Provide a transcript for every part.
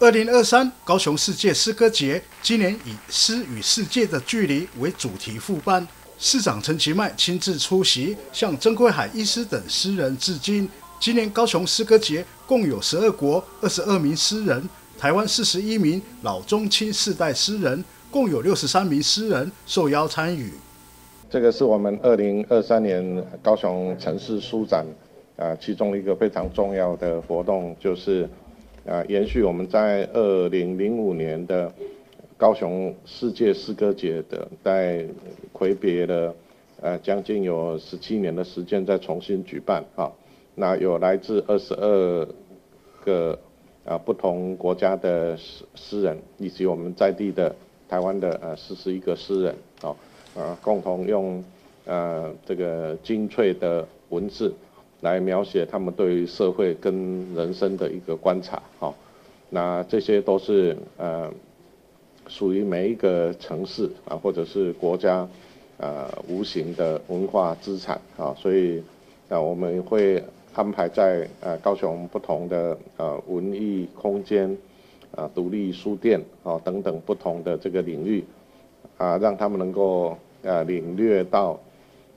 二零二三高雄世界诗歌节今年以“诗与世界的距离”为主题复办，市长陈其迈亲自出席，向曾贵海医师等诗人致敬。今年高雄诗歌节共有十二国二十二名诗人，台湾四十一名老中青世代诗人，共有六十三名诗人受邀参与。这个是我们二零二三年高雄城市书展啊，其中一个非常重要的活动，就是啊，延续我们在二零零五年的高雄世界诗歌节的，在魁别了呃将近有十七年的时间，再重新举办啊。那有来自二十二个啊不同国家的诗诗人，以及我们在地的台湾的呃四十一个诗人啊。啊，共同用呃这个精粹的文字来描写他们对社会跟人生的一个观察，好，那这些都是呃属于每一个城市啊或者是国家呃无形的文化资产啊，所以啊我们会安排在呃高雄不同的呃文艺空间啊独立书店啊等等不同的这个领域。啊，让他们能够啊领略到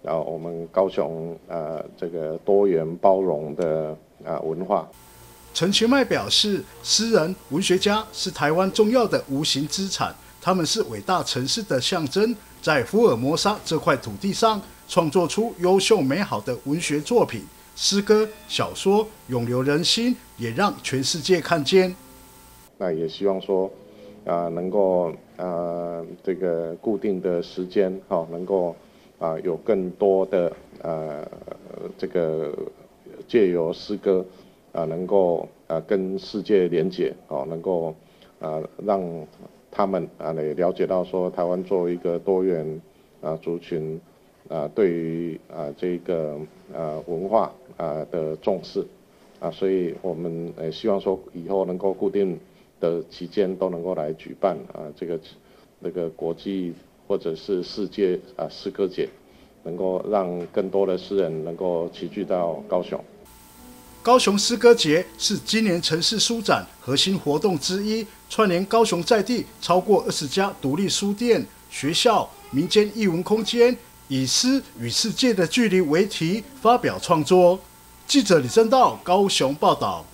啊我们高雄啊这个多元包容的啊文化。陈其迈表示，诗人、文学家是台湾重要的无形资产，他们是伟大城市的象征，在福尔摩沙这块土地上创作出优秀美好的文学作品、诗歌、小说，永留人心，也让全世界看见。那也希望说。啊，能够啊，这个固定的时间哈，能够啊有更多的呃这个借由诗歌啊，能够啊跟世界连接哦，能够啊让他们啊来了解到说，台湾作为一个多元啊族群啊，对于啊这个啊文化啊的重视啊，所以我们呃希望说以后能够固定。的期间都能够来举办啊，这个那个国际或者是世界啊诗歌节，能够让更多的诗人能够齐聚到高雄。高雄诗歌节是今年城市书展核心活动之一，串联高雄在地超过二十家独立书店、学校、民间艺文空间，以“诗与世界的距离”为题发表创作。记者李正道高雄报道。